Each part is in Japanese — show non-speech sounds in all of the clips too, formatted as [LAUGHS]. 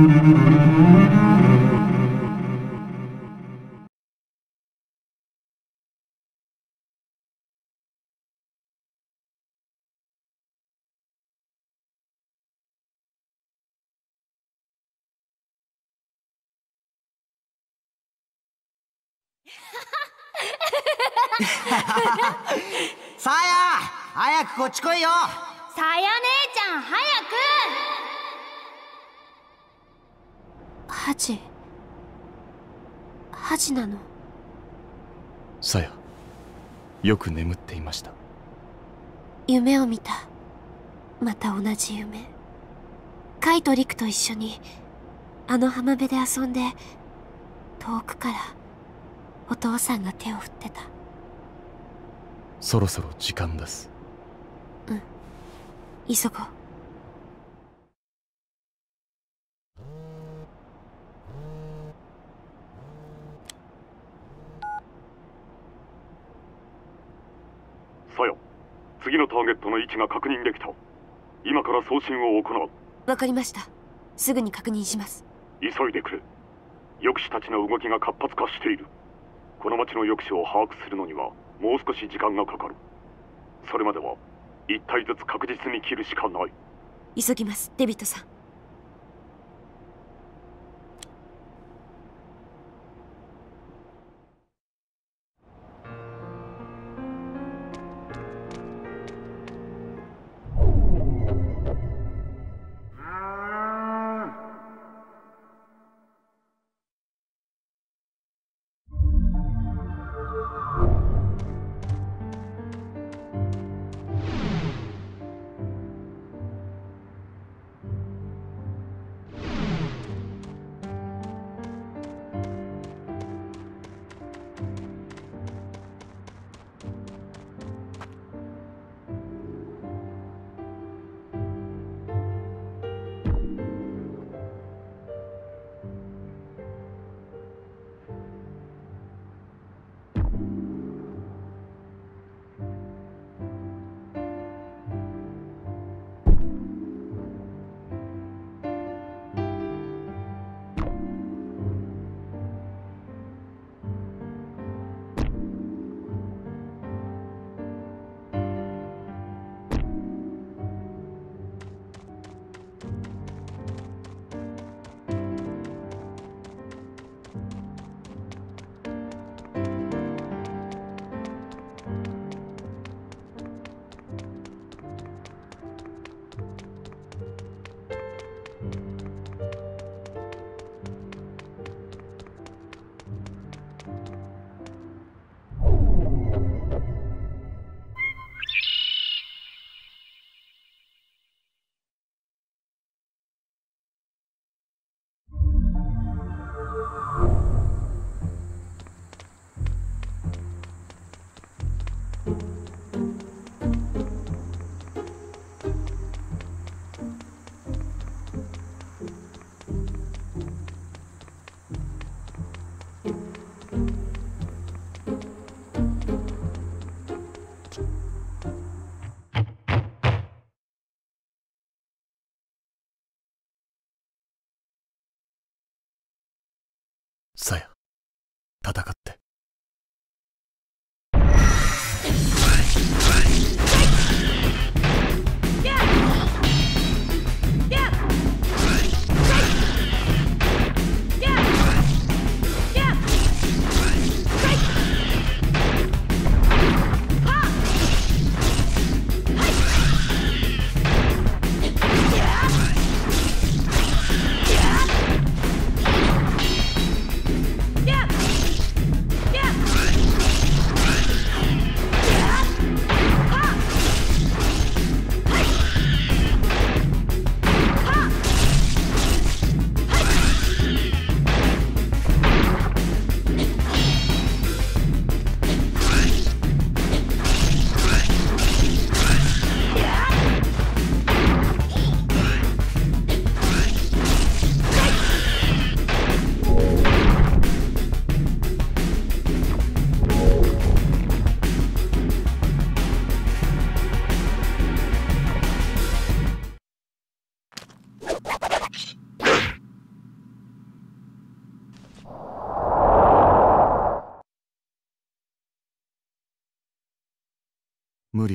[LAUGHS] さや早くこっち来いよ。さや姉ちゃん早く。ハジハジなの。さやよく眠っていました。夢を見た。また同じ夢。カイとリクと一緒にあの浜辺で遊んで遠くからお父さんが手を振ってた。そろそろ時間です。急ごうさや次のターゲットの位置が確認できた。今から送信を行う。わかりました。すぐに確認します。急いでくれ。抑止たちの動きが活発化している。この町の抑止を把握するのにはもう少し時間がかかる。それまでは一体ずつ確実に切るしかない。急ぎますデビットさん戦っ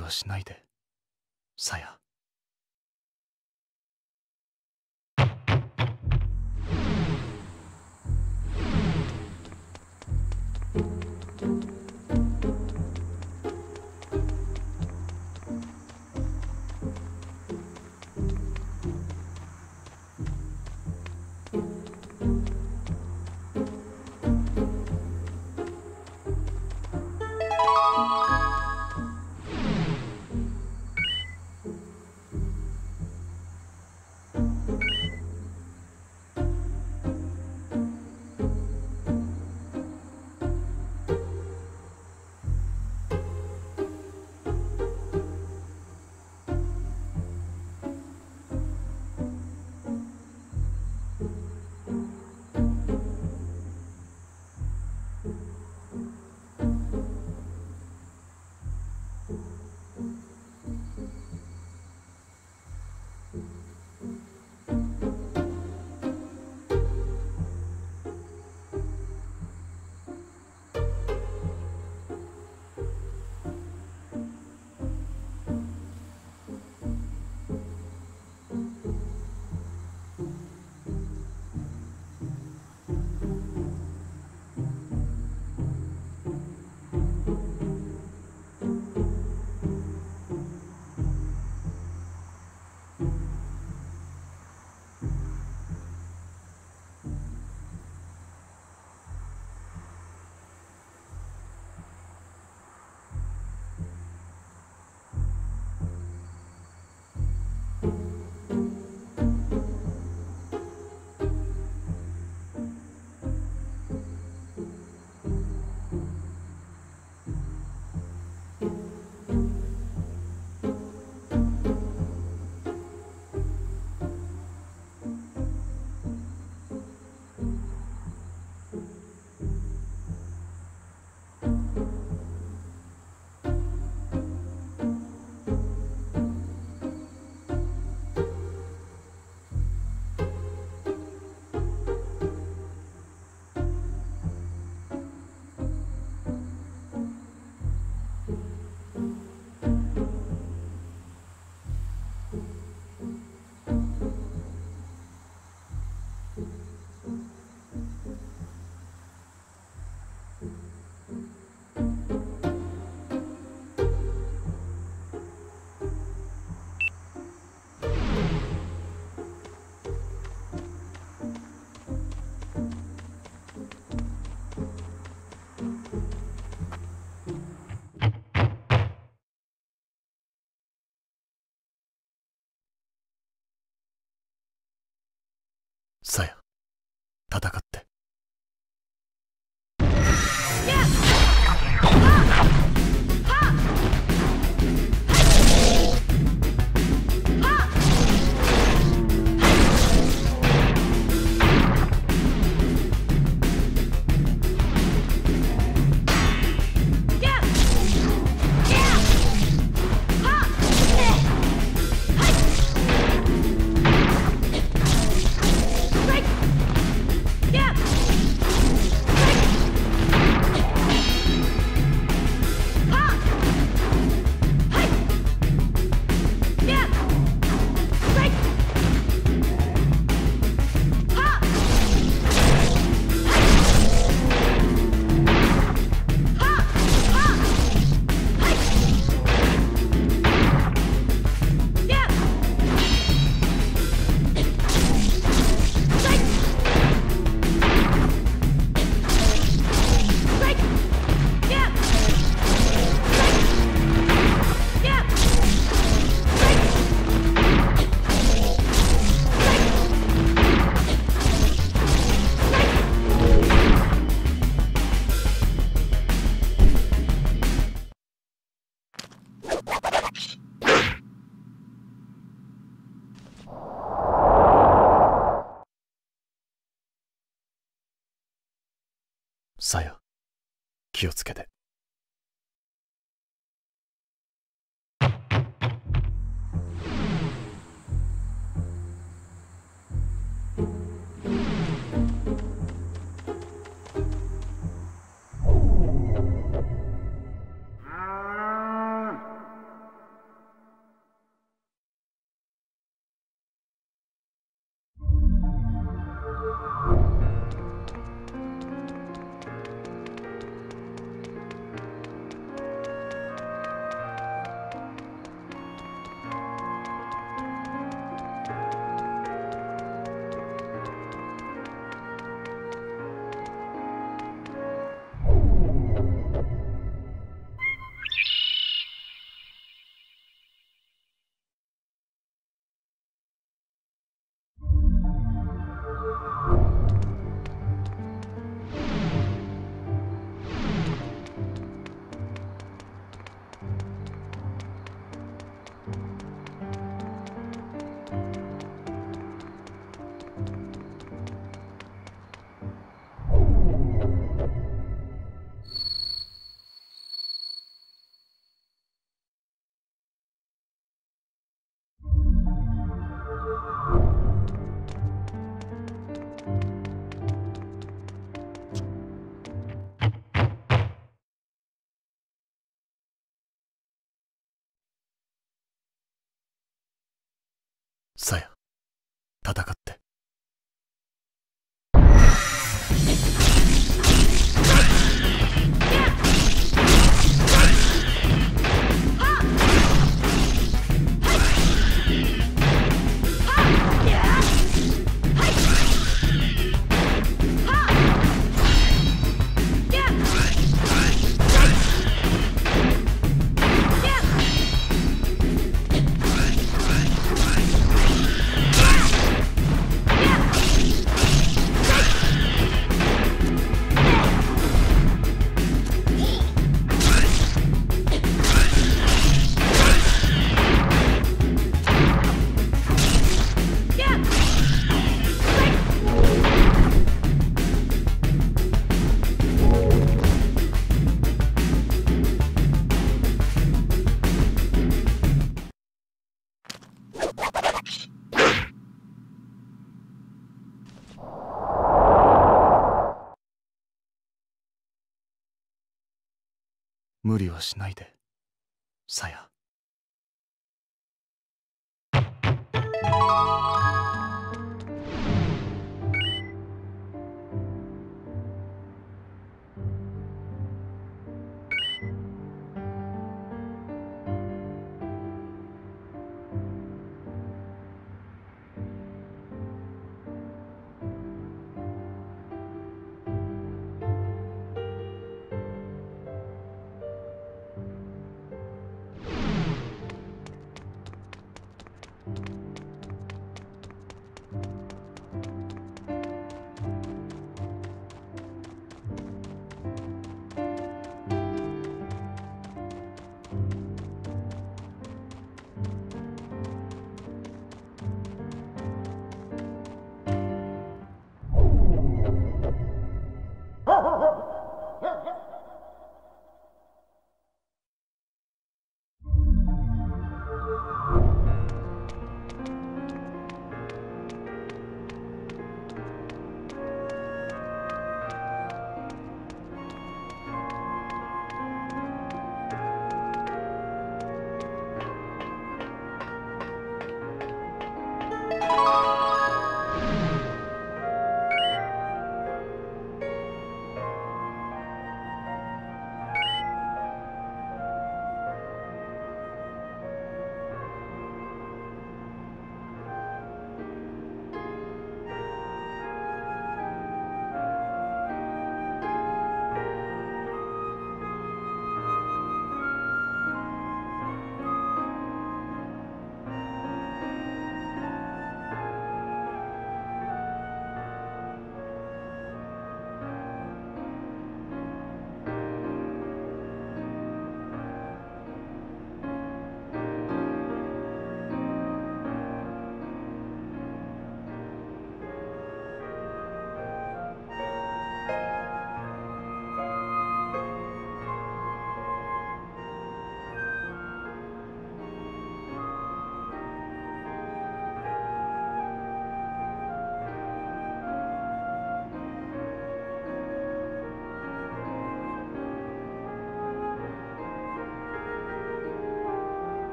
はしないで。さや。をつけて。戦っ無理はしないで。さや。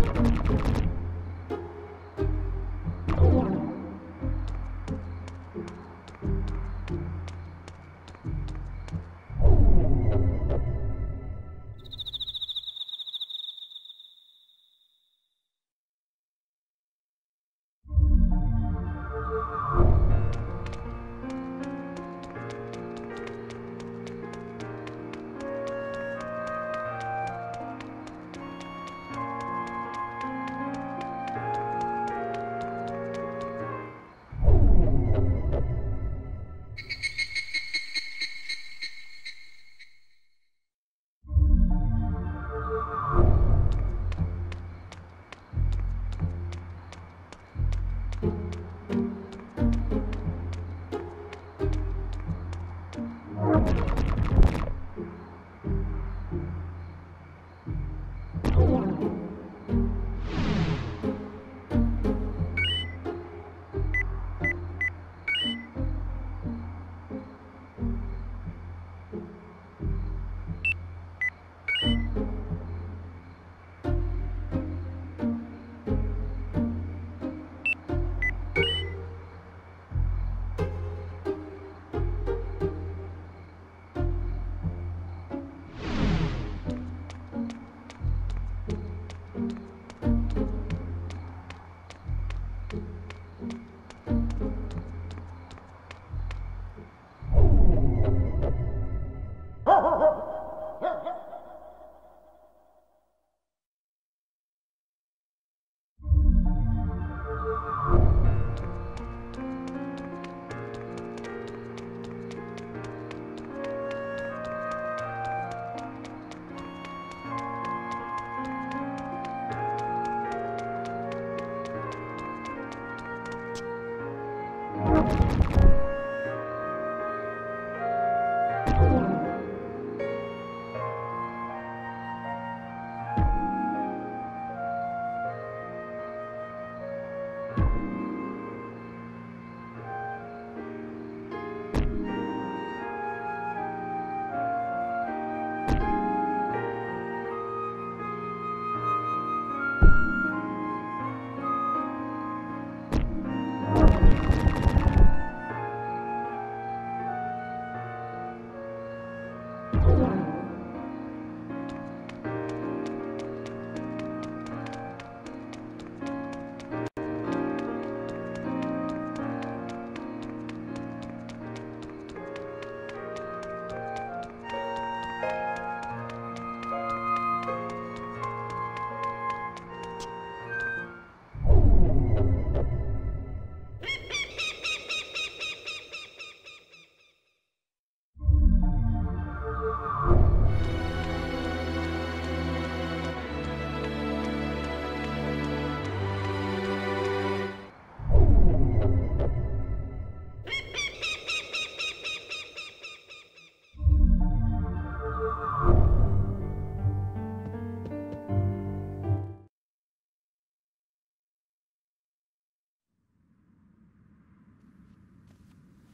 すいません。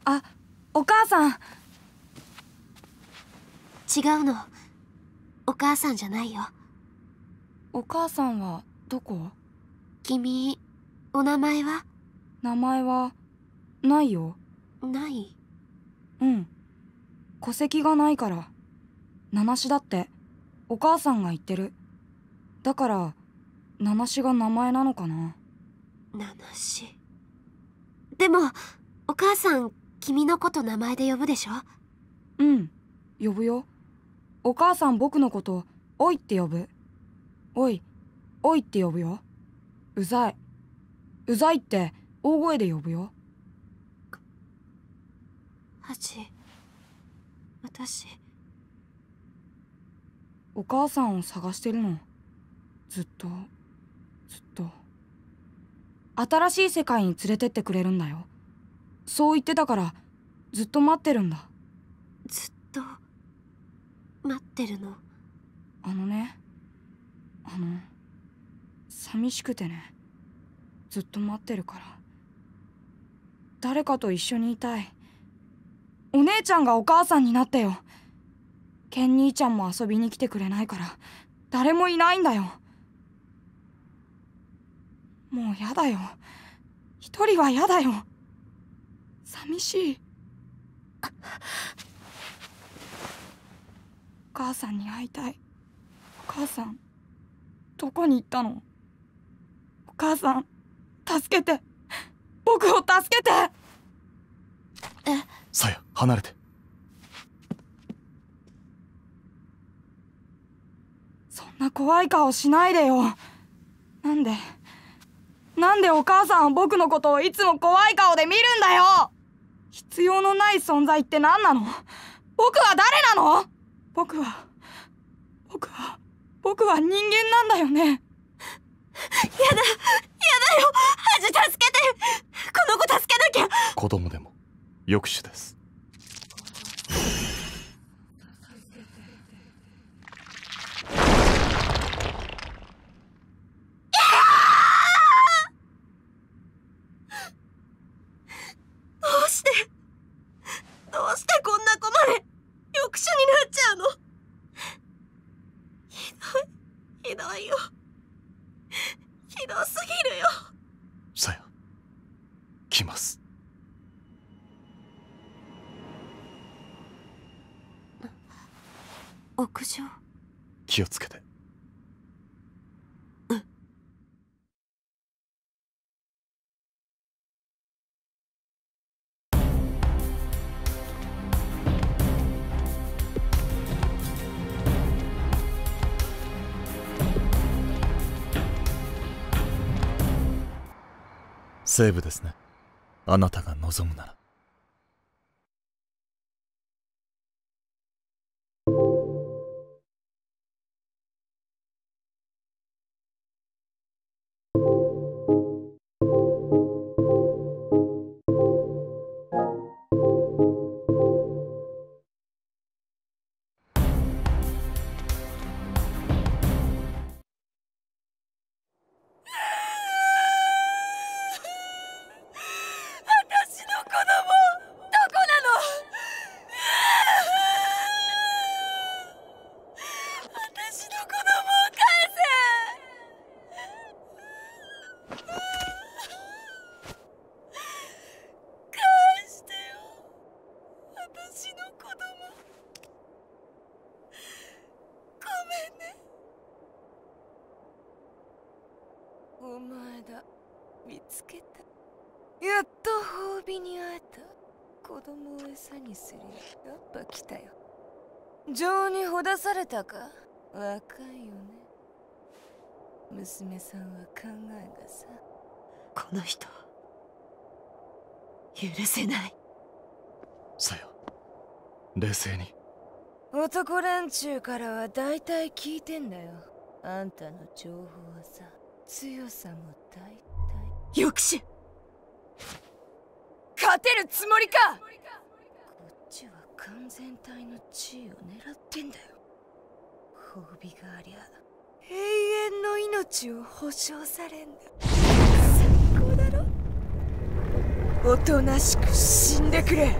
あお母さん。違うの。お母さんじゃないよ。お母さんはどこ？君お名前は？名前は？ないよ。ない。うん。戸籍がないから。七種だって。お母さんが言ってる。だから七種が名前なのかな。七し。でもお母さん君のこと名前で呼ぶでしょ？うん。呼ぶよ。お母さん僕のことおいって呼ぶ。おいおいって呼ぶよ。うざい。うざいって大声で呼ぶよ。ハチ私。お母さんを探してるの。ずっとずっと。新しい世界に連れてってくれるんだよそう言ってたからずっと待ってるんだ。ずっと待ってるの？あのねあの寂しくてねずっと待ってるから。誰かと一緒にいたい。お姉ちゃんがお母さんになってよ。ケン兄ちゃんも遊びに来てくれないから。誰もいないんだよ。もうやだよ。一人はやだよ寂しい。お母さんに会いたい。お母さんどこに行ったの？お母さん助けて。僕を助けて。さや離れて。そんな怖い顔しないでよ。なんで？なんでお母さんは僕のことをいつも怖い顔で見るんだよ？必要のない存在って何なの？僕は誰なの？僕は僕は僕は人間なんだよね。やだやだよ。恥助けて。この子助けなきゃ。子供でも抑止ですどうしてどうしてこんな子まで抑止になっちゃうのひどよ。ひどすぎるよ。さや来ます。屋上。気をつけてセーブですね。あなたが望むなら。されたか？若いよね。娘さんは考えがさ。この人許せない。さや冷静に。男連中からは大体聞いてんだよ。あんたの情報はさ強さも大体。抑止！勝てるつもりか！こっちは完全体の地位を狙ってんだよ褒美がありゃ。永遠の命を保証されんだ。最高だろ？おとなしく死んでくれ。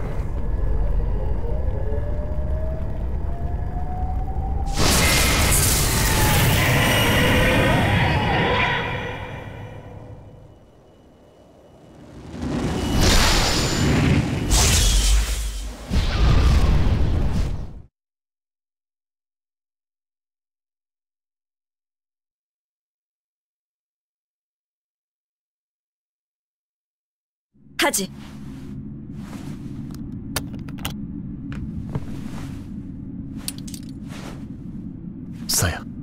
火事さや。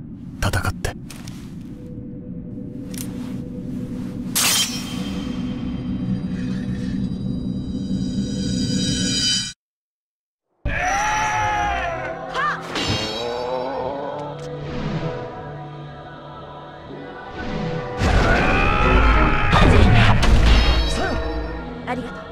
ありがとう。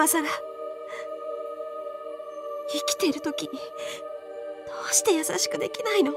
今さら。生きてる時にどうして優しくできないの？